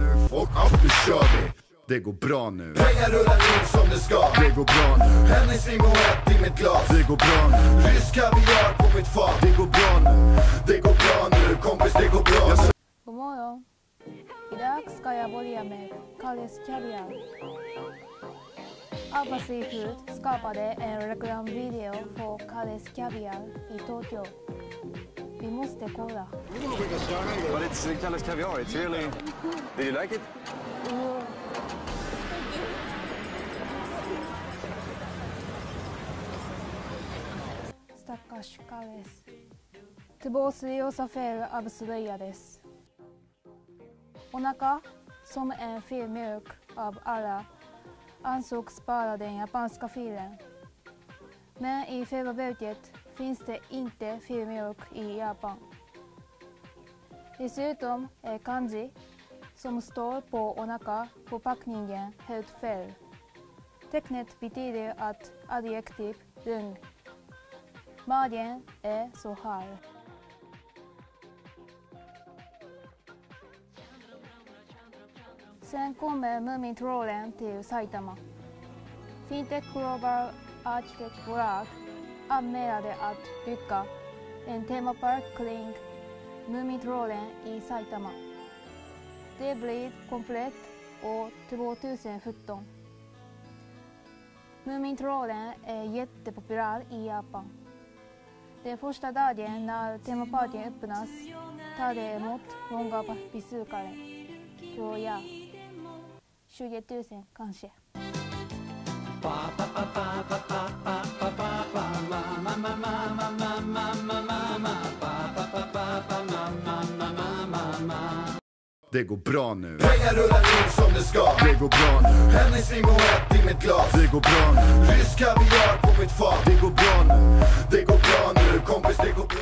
nu, och upp nu kör vi Det går bra nu. Pengar rullar in som det ska. Det går bra nu. Hennes ring och ett i mitt glas. Det går bra nu. Rysk kaviar på mitt fat. Det går bra nu. Det går bra nu kompis, det går bra nu. God morgon. Idag ska jag börja med Kalles Kaviar. Abba Seafood skapade en reklamvideo för Kalles Kaviar i Tokyo. Vi måste kolla. But it's Kalles Caviar. It's really... Did you like it? Stackars Kalles. Fel avslöjades. Onaka, som en filmjölk av alla, ansågs vara den japanska filen. Men i själva verket finns det inte filmjölk i Japan. Dessutom är kanji, som står på onaka på packningen helt fel. Tecknet betyder att adjektiv lugn. Magen är så här. Sen kommer Mumintrollen till Saitama. Fintech Global Arkitektbolag anmälade att bygga en temapark kring Mumintrollen i Saitama. Det blir komplett år 2017. Mumintrollen är jättepopulär i Japan. Den första dagen när temaparken öppnas tar det emot många besökare. Tror jag. 20 000 kanske. Det går bra nu. Pengar rullar in som det ska. Det går bra nu. Hennes och ett i mitt glas. Det går bra nu. Rysk kaviar på mitt fat. Det går bra nu. Det går bra nu kompis, det går bra